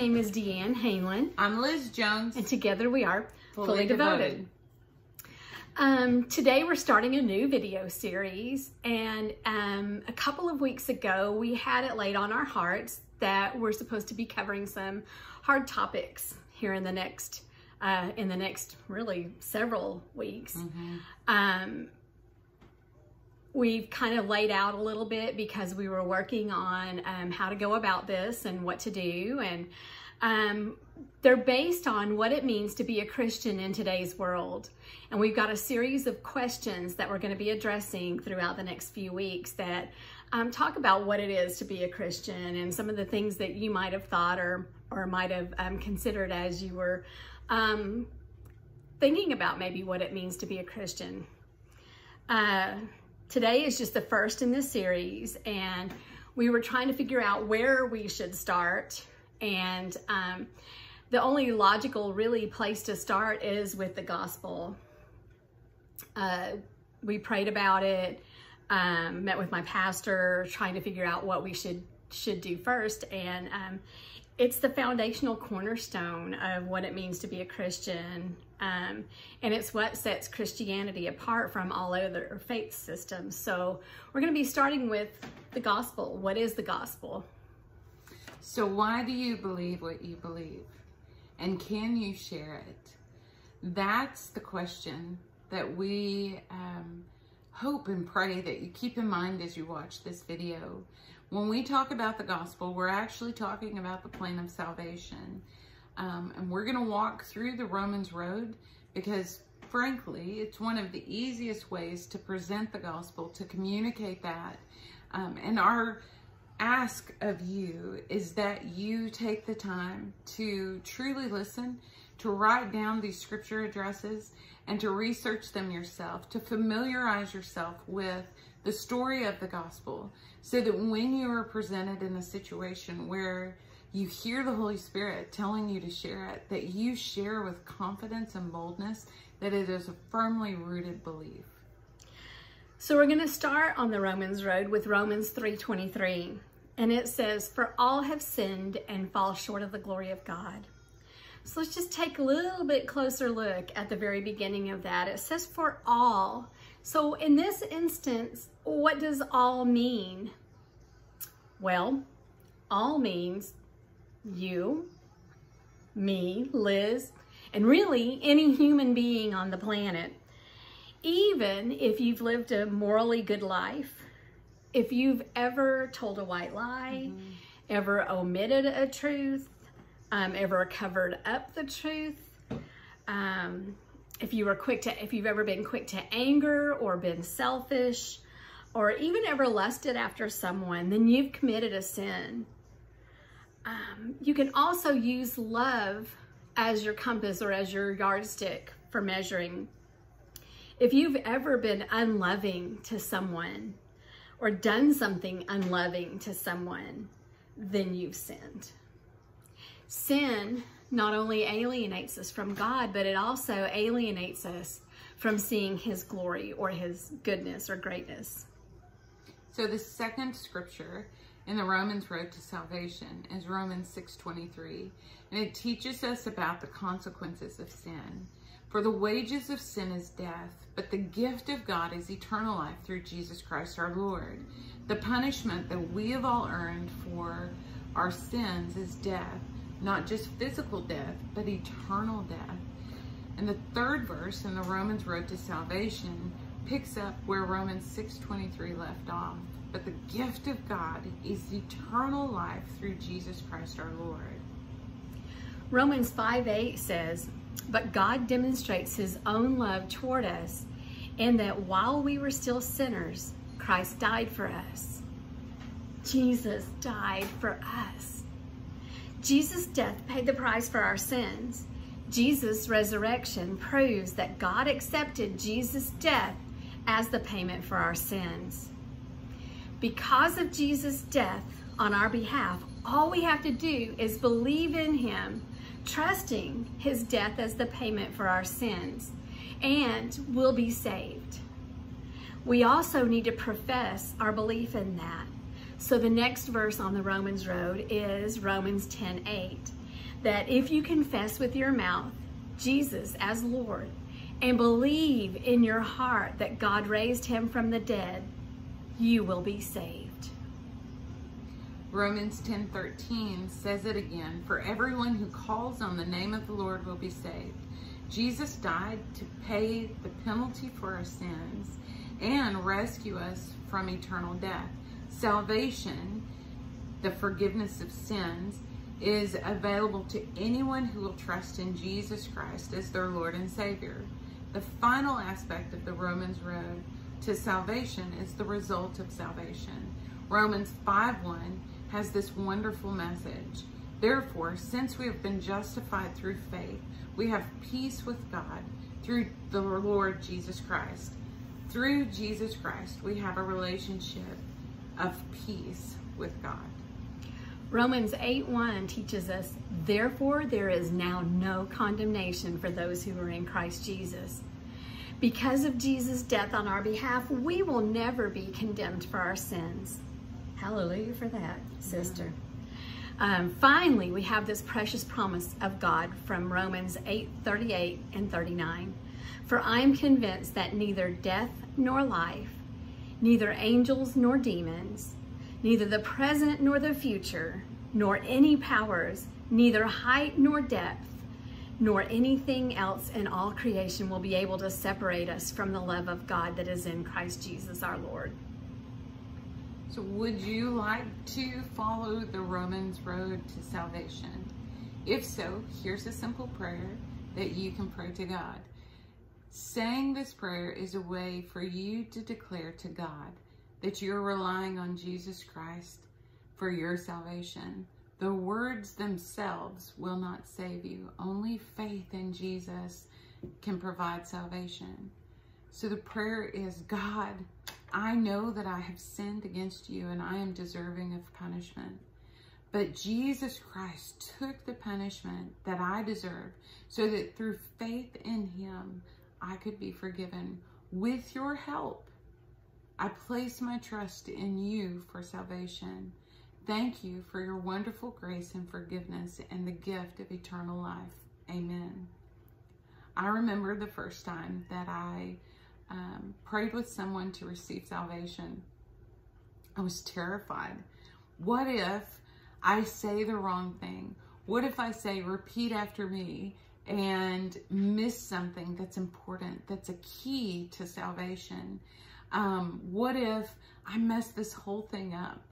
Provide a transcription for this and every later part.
name is Deanne Hanlon. I'm Liz Jones. And together we are Fully, Fully, devoted. devoted. Um, today we're starting a new video series and um, a couple of weeks ago we had it laid on our hearts that we're supposed to be covering some hard topics here in the next uh, in the next really several weeks. Um, we've kind of laid out a little bit because we were working on um, how to go about this and what to do and um, they're based on what it means to be a Christian in today's world. And we've got a series of questions that we're going to be addressing throughout the next few weeks that um, talk about what it is to be a Christian and some of the things that you might have thought or, or might have um, considered as you were um, thinking about maybe what it means to be a Christian. Uh, today is just the first in this series and we were trying to figure out where we should start and um, the only logical really place to start is with the gospel. Uh, we prayed about it, um, met with my pastor, trying to figure out what we should should do first. And um, it's the foundational cornerstone of what it means to be a Christian. Um, and it's what sets Christianity apart from all other faith systems. So we're going to be starting with the gospel. What is the gospel? So why do you believe what you believe? And can you share it? That's the question that we um, hope and pray that you keep in mind as you watch this video. When we talk about the gospel, we're actually talking about the plan of salvation. Um, and we're going to walk through the Romans road because frankly, it's one of the easiest ways to present the gospel, to communicate that. Um, and our ask of you is that you take the time to truly listen, to write down these scripture addresses, and to research them yourself, to familiarize yourself with the story of the gospel, so that when you are presented in a situation where you hear the Holy Spirit telling you to share it, that you share with confidence and boldness that it is a firmly rooted belief. So we're going to start on the Romans road with Romans 3:23. And it says, For all have sinned and fall short of the glory of God. So let's just take a little bit closer look at the very beginning of that. It says, For all. So in this instance, what does all mean? Well, all means you, me, Liz, and really any human being on the planet. Even if you've lived a morally good life, if you've ever told a white lie, mm -hmm. ever omitted a truth, um, ever covered up the truth, um, if you were quick to, if you've ever been quick to anger or been selfish, or even ever lusted after someone, then you've committed a sin. Um, you can also use love as your compass or as your yardstick for measuring. If you've ever been unloving to someone, or done something unloving to someone, then you've sinned. Sin not only alienates us from God, but it also alienates us from seeing his glory or his goodness or greatness. So the second scripture in the Romans road to salvation is Romans 6.23, and it teaches us about the consequences of sin. For the wages of sin is death, but the gift of God is eternal life through Jesus Christ our Lord. The punishment that we have all earned for our sins is death, not just physical death, but eternal death. And the third verse in the Romans road to salvation picks up where Romans 6.23 left off. But the gift of God is eternal life through Jesus Christ our Lord. Romans 5.8 says, but God demonstrates his own love toward us in that while we were still sinners, Christ died for us. Jesus died for us. Jesus' death paid the price for our sins. Jesus' resurrection proves that God accepted Jesus' death as the payment for our sins. Because of Jesus' death on our behalf, all we have to do is believe in him trusting his death as the payment for our sins, and we'll be saved. We also need to profess our belief in that. So the next verse on the Romans road is Romans 10, 8. that if you confess with your mouth Jesus as Lord and believe in your heart that God raised him from the dead, you will be saved. Romans 10:13 says it again, for everyone who calls on the name of the Lord will be saved. Jesus died to pay the penalty for our sins and rescue us from eternal death. Salvation, the forgiveness of sins, is available to anyone who will trust in Jesus Christ as their Lord and Savior. The final aspect of the Romans road to salvation is the result of salvation. Romans 5:1 has this wonderful message. Therefore, since we have been justified through faith, we have peace with God through the Lord Jesus Christ. Through Jesus Christ, we have a relationship of peace with God. Romans 8:1 teaches us, "Therefore there is now no condemnation for those who are in Christ Jesus." Because of Jesus' death on our behalf, we will never be condemned for our sins. Hallelujah for that, sister. Um, finally, we have this precious promise of God from Romans 8:38 and 39. For I am convinced that neither death nor life, neither angels nor demons, neither the present nor the future, nor any powers, neither height nor depth, nor anything else in all creation will be able to separate us from the love of God that is in Christ Jesus our Lord. So, would you like to follow the Romans road to salvation? If so, here's a simple prayer that you can pray to God. Saying this prayer is a way for you to declare to God that you're relying on Jesus Christ for your salvation. The words themselves will not save you. Only faith in Jesus can provide salvation. So the prayer is God, I know that I have sinned against you and I am deserving of punishment. But Jesus Christ took the punishment that I deserve so that through faith in him, I could be forgiven. With your help, I place my trust in you for salvation. Thank you for your wonderful grace and forgiveness and the gift of eternal life. Amen. I remember the first time that I um, prayed with someone to receive salvation. I was terrified. What if I say the wrong thing? What if I say, repeat after me, and miss something that's important, that's a key to salvation? Um, what if I mess this whole thing up?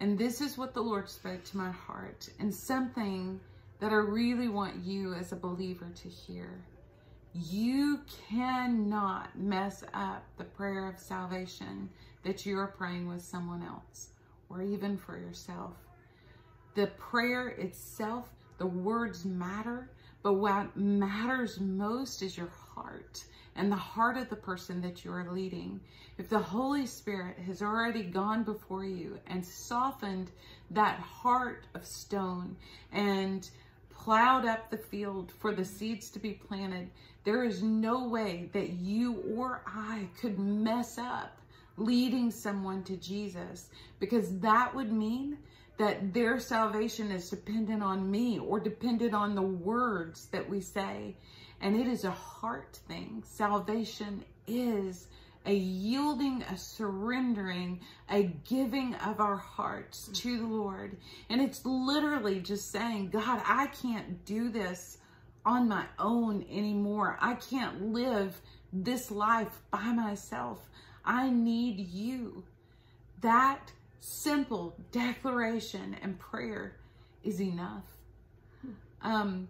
And this is what the Lord spoke to my heart, and something that I really want you as a believer to hear. You cannot mess up the prayer of salvation that you are praying with someone else or even for yourself. The prayer itself, the words matter, but what matters most is your heart and the heart of the person that you are leading. If the Holy Spirit has already gone before you and softened that heart of stone and plowed up the field for the seeds to be planted, there is no way that you or I could mess up leading someone to Jesus because that would mean that their salvation is dependent on me or dependent on the words that we say. And it is a heart thing. Salvation is a yielding, a surrendering, a giving of our hearts to the Lord. And it's literally just saying, God, I can't do this on my own anymore. I can't live this life by myself. I need you. That simple declaration and prayer is enough. Um,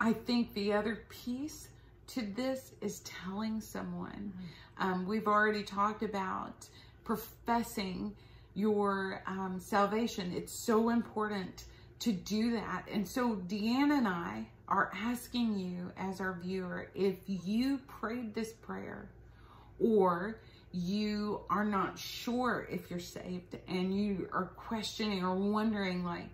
I think the other piece to this is telling someone. Um, we've already talked about professing your um, salvation. It's so important to do that. And so Deanna and I are asking you as our viewer, if you prayed this prayer or you are not sure if you're saved and you are questioning or wondering like,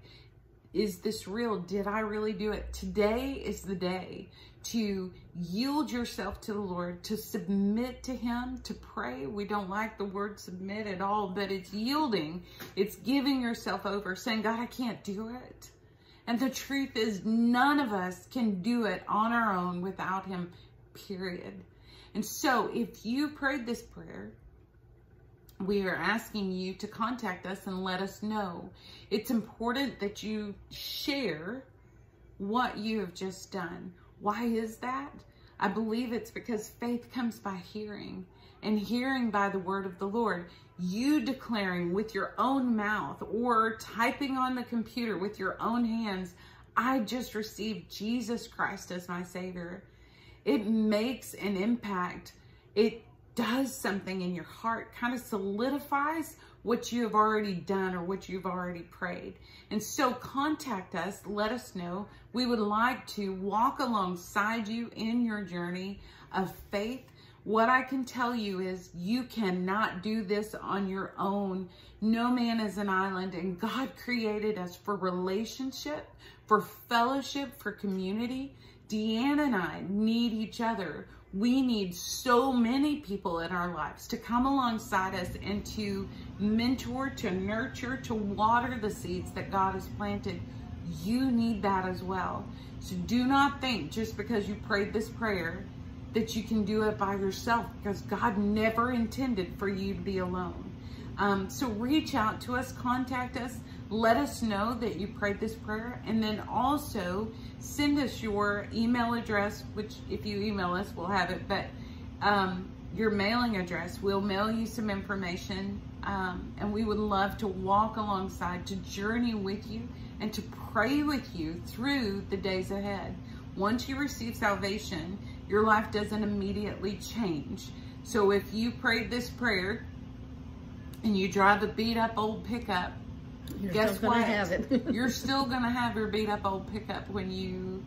is this real? Did I really do it? Today is the day to yield yourself to the Lord, to submit to Him, to pray. We don't like the word submit at all, but it's yielding. It's giving yourself over, saying, God, I can't do it. And the truth is, none of us can do it on our own without Him, period. And so if you prayed this prayer, we are asking you to contact us and let us know. It's important that you share what you have just done. Why is that? I believe it's because faith comes by hearing and hearing by the word of the Lord. You declaring with your own mouth or typing on the computer with your own hands, I just received Jesus Christ as my Savior. It makes an impact. It does something in your heart, kind of solidifies what you have already done or what you've already prayed. And so contact us, let us know. We would like to walk alongside you in your journey of faith. What I can tell you is you cannot do this on your own. No man is an island and God created us for relationship, for fellowship, for community. Deanne and I need each other we need so many people in our lives to come alongside us and to mentor, to nurture, to water the seeds that God has planted. You need that as well. So do not think just because you prayed this prayer that you can do it by yourself because God never intended for you to be alone. Um, so reach out to us, contact us, let us know that you prayed this prayer, and then also send us your email address, which if you email us, we'll have it, but um, your mailing address. We'll mail you some information, um, and we would love to walk alongside, to journey with you, and to pray with you through the days ahead. Once you receive salvation, your life doesn't immediately change. So if you prayed this prayer and you drive a beat up old pickup, You're guess what? gonna have it. You're still going to have your beat up old pickup when you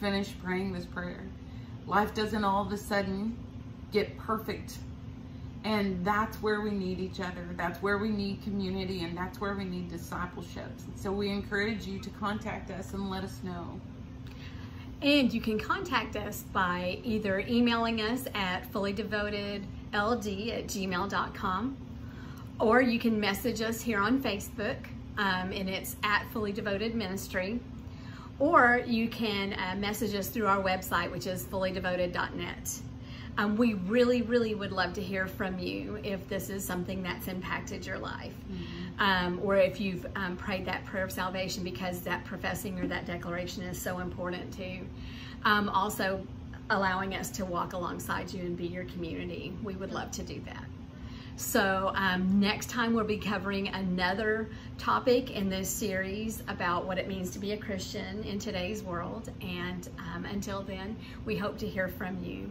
finish praying this prayer. Life doesn't all of a sudden get perfect. And that's where we need each other. That's where we need community and that's where we need discipleship. So we encourage you to contact us and let us know. And you can contact us by either emailing us at fullydevotedld at gmail.com or you can message us here on Facebook um, and it's at Fully Devoted Ministry. Or you can uh, message us through our website, which is fullydevoted.net. Um, we really, really would love to hear from you if this is something that's impacted your life. Mm-hmm. Um, or if you've um, prayed that prayer of salvation because that professing or that declaration is so important to. Um, also, allowing us to walk alongside you and be your community. We would love to do that. So um, next time we'll be covering another topic in this series about what it means to be a Christian in today's world. And um, until then, we hope to hear from you.